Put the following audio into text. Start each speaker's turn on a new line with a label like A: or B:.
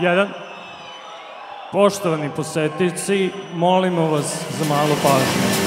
A: Jedan. Poštovani posetici, molimo vas za malo pažnje.